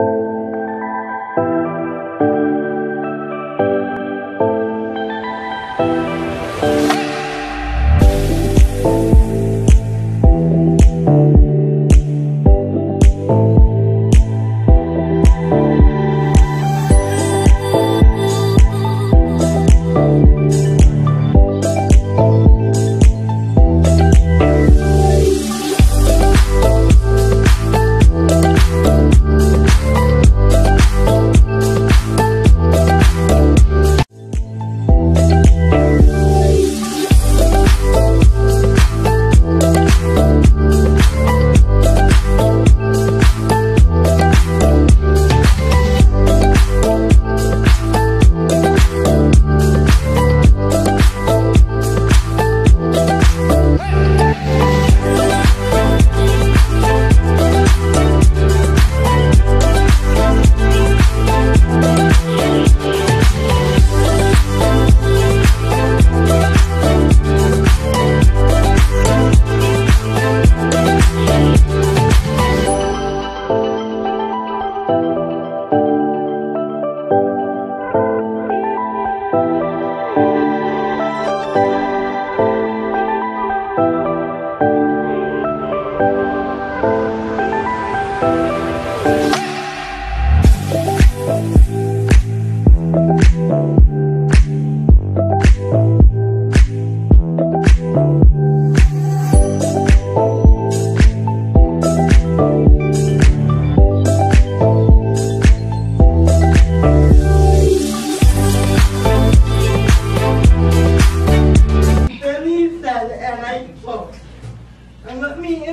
Denny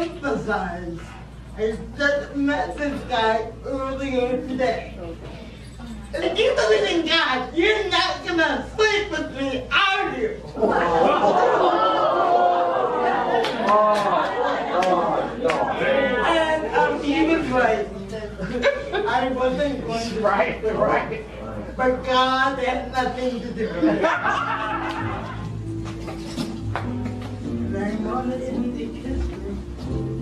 emphasize, I just met this guy earlier today. And if you believe in God, you're not gonna sleep with me, are you? And um, he was right. I wasn't going to. Right, right. But God had nothing to do with it. And I wanted him to kiss Thank you.